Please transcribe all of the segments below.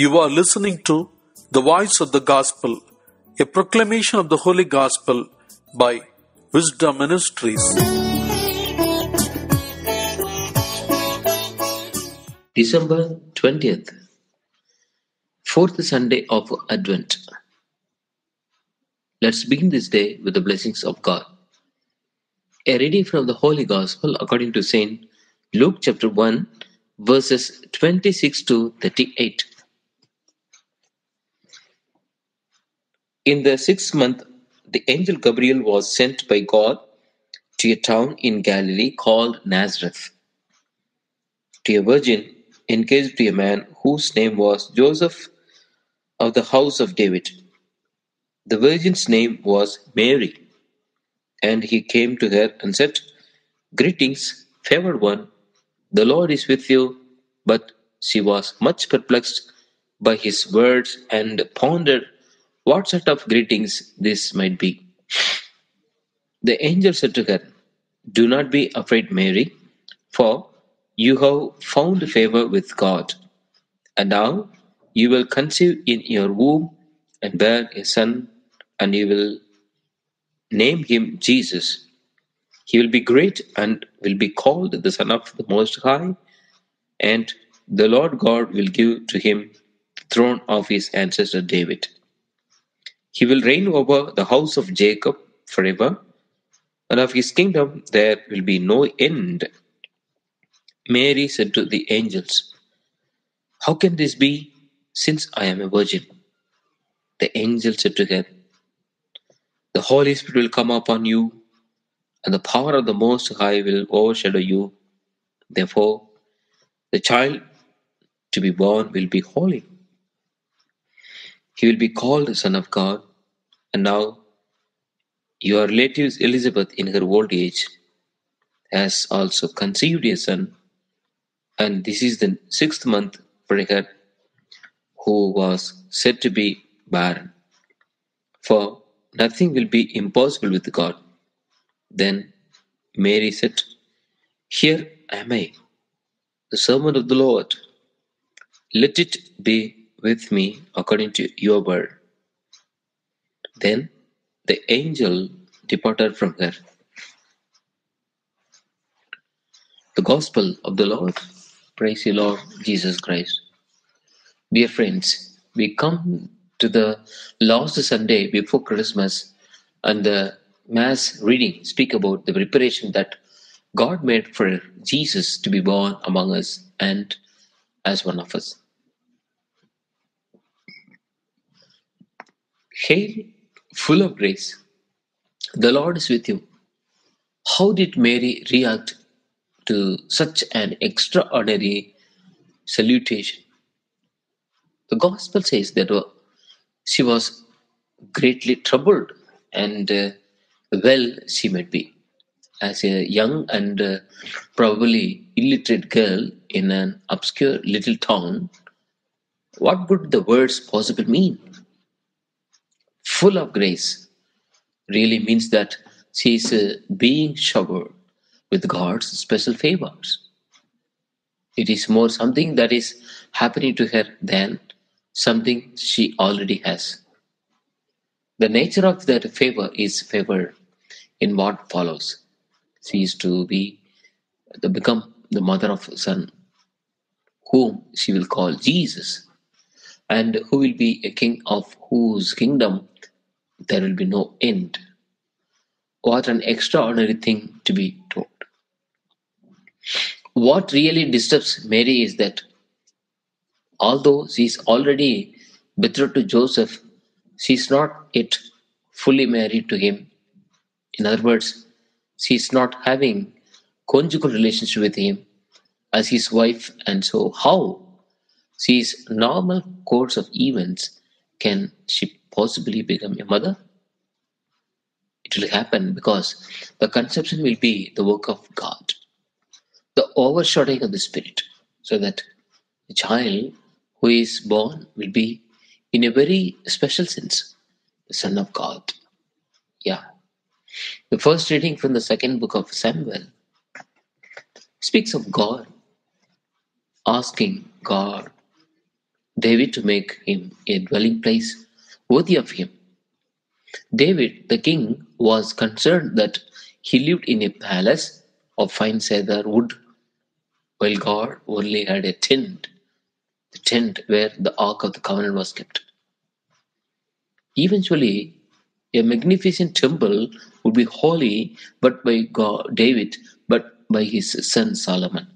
You are listening to The Voice of the Gospel, a proclamation of the Holy Gospel by Wisdom Ministries. December 20th, fourth Sunday of Advent. Let's begin this day with the blessings of God. A reading from the Holy Gospel according to St. Luke chapter 1, verses 26 to 38. In the sixth month, the angel Gabriel was sent by God to a town in Galilee called Nazareth to a virgin engaged to a man whose name was Joseph of the house of David. The virgin's name was Mary. And he came to her and said, Greetings, favored one, the Lord is with you. But she was much perplexed by his words and pondered what sort of greetings this might be. The angel said to her, Do not be afraid, Mary, for you have found favor with God. And now you will conceive in your womb and bear a son, and you will name him Jesus. He will be great and will be called the Son of the Most High, and the Lord God will give to him the throne of his ancestor David. He will reign over the house of Jacob forever, and of his kingdom there will be no end. Mary said to the angels, How can this be, since I am a virgin? The angel said to her, The Holy Spirit will come upon you, and the power of the Most High will overshadow you. Therefore, the child to be born will be holy. He will be called the Son of God. And now, your relative Elizabeth, in her old age, has also conceived a son, and this is the sixth month for her who was said to be barren. For nothing will be impossible with God. Then Mary said, Here am I, the servant of the Lord. Let it be with me according to your word. Then the angel departed from her. The Gospel of the Lord. Praise you, Lord Jesus Christ. Dear friends, we come to the last Sunday before Christmas, and the Mass reading speak about the preparation that God made for Jesus to be born among us and as one of us. Hail, full of grace, the Lord is with you. How did Mary react to such an extraordinary salutation? The Gospel says that uh, she was greatly troubled, and uh, well she might be. As a young and uh, probably illiterate girl in an obscure little town, what could the words possibly mean? Full of grace really means that she is uh, being showered with God's special favors. It is more something that is happening to her than something she already has. The nature of that favor is favor in what follows. She is to be to become the mother of a son, whom she will call Jesus, and who will be a king of whose kingdom there will be no end. What an extraordinary thing to be told. What really disturbs Mary is that although she is already betrothed to Joseph, she is not yet fully married to him. In other words, she is not having conjugal relationship with him as his wife, and so how She is normal course of events can she possibly become a mother? It will happen because the conception will be the work of God, the overshadowing of the Spirit, so that the child who is born will be, in a very special sense, the Son of God. Yeah. The first reading from the second book of Samuel speaks of God asking God David to make him a dwelling place worthy of him. David, the king, was concerned that he lived in a palace of fine cedar wood, while God only had a tent, the tent where the Ark of the Covenant was kept. Eventually, a magnificent temple would be holy, but by God, David, but by his son Solomon.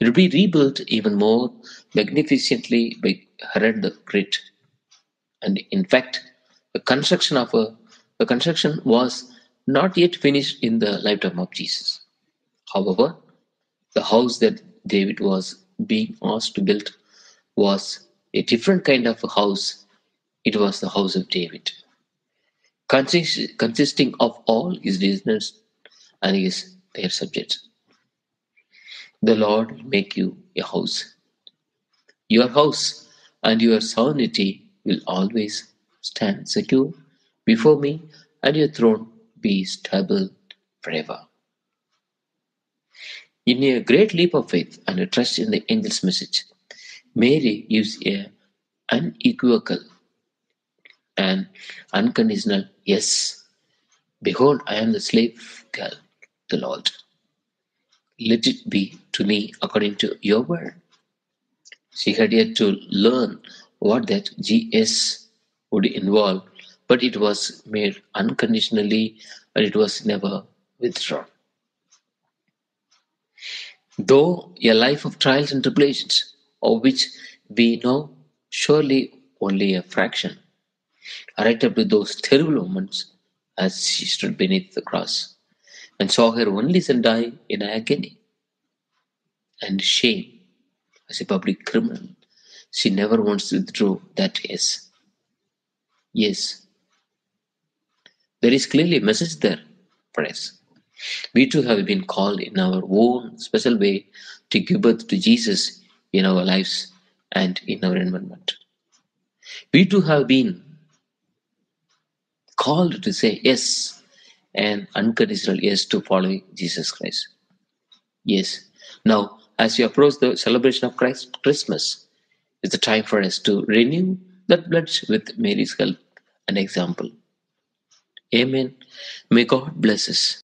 It would be rebuilt even more magnificently by Herod the Great. And in fact, the construction of a the construction was not yet finished in the lifetime of Jesus. However, the house that David was being asked to build was a different kind of a house. It was the house of David, consist- consisting of all his descendants and his their subjects. The Lord will make you a house. Your house and your sovereignty will always stand secure before me, and your throne be stable forever. In a great leap of faith and a trust in the angel's message, Mary gives a unequivocal and unconditional yes. Behold, I am the slave girl, the Lord. Let it be to me according to your word. She had yet to learn what that GS would involve, but it was made unconditionally and it was never withdrawn. Though a life of trials and tribulations, of which we know surely only a fraction, right up to those terrible moments as she stood beneath the cross and saw her only son die in agony and shame as a public criminal. She never once withdrew that yes. Yes. There is clearly a message there for us. We too have been called in our own special way to give birth to Jesus in our lives and in our environment. We too have been called to say yes and unconditional yes to following Jesus Christ. Yes. Now, as we approach the celebration of Christ Christmas, it's the time for us to renew that pledge with Mary's help and example. Amen. May God bless us.